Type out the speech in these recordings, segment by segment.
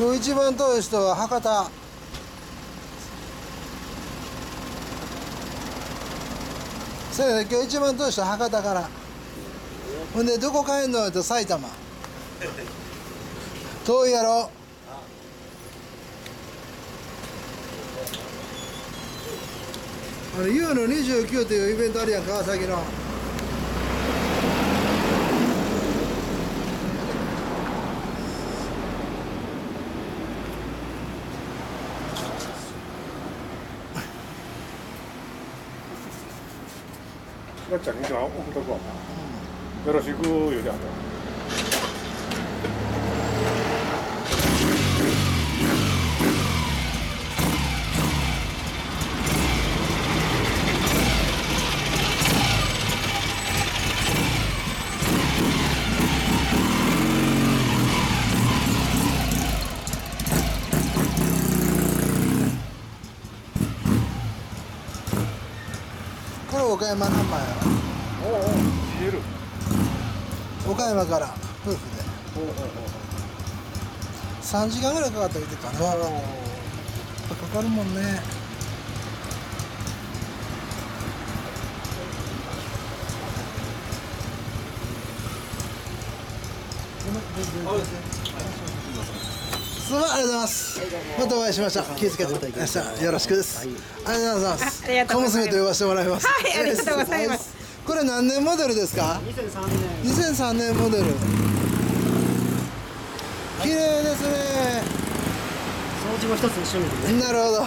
今日一番遠い人は博多。そうやね。今日一番遠い人は博多から。ほんでどこ帰んのって埼玉。遠いやろ。あの U の29というイベントあるやん川崎の。なっちゃんにじゃあ送っとくわよろしく言うてあった 岡山ナンバーやおうおう言える。ろ岡山から夫婦で。おうおうおう。3時間ぐらいかかった言ってたねやっぱかかるもんね。すまんありがとうございます。またお会いしました気をつけて明日よろしくです、ありがとうございます。あありがとうございます。小娘と呼ばせてもらいます。はい。ありがとうございます。これ何年モデルですか？2003年。2003年モデル。綺麗ですね。掃除も一つ趣味でねなるほど。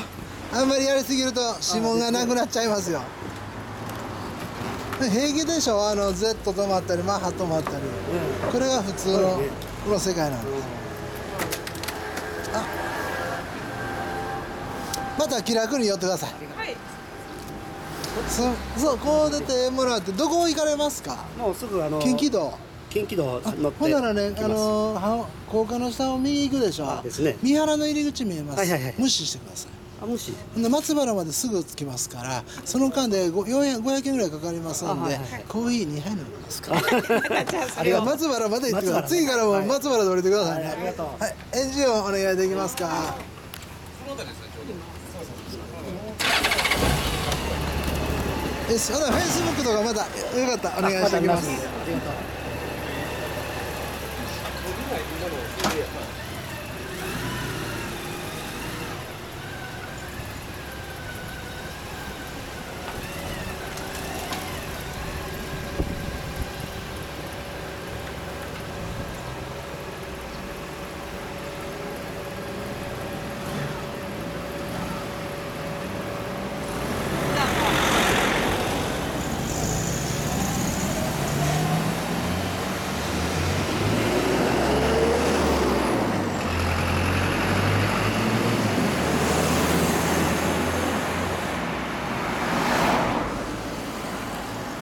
あんまりやりすぎると指紋がなくなっちゃいますよ。平気でしょ？あの Z 止まったりマッハ止まったり。これが普通のこの世界なんです。あまた気楽に寄ってください。はい。そそうこう出てもらってどこ行かれますか？もうすぐあの近畿道。近畿道あ乗って。ほんならね、あのは高架の下を右行くでしょ。あですね。三原の入り口見えます、はいはいはい。無視してくださいあ無視ほんで松原まですぐ着きますからその間でご400 500円ぐらいかかりますんで、いはい。コーヒー2杯飲みますか。じゃあそありがとう松原まで行ってください。次からもう松原で降りてくださいね。はいありがとう。はい。エンジンをお願いできますか。よしほなフェイスブックとかまたよかった。お願いしておきます。ありがとう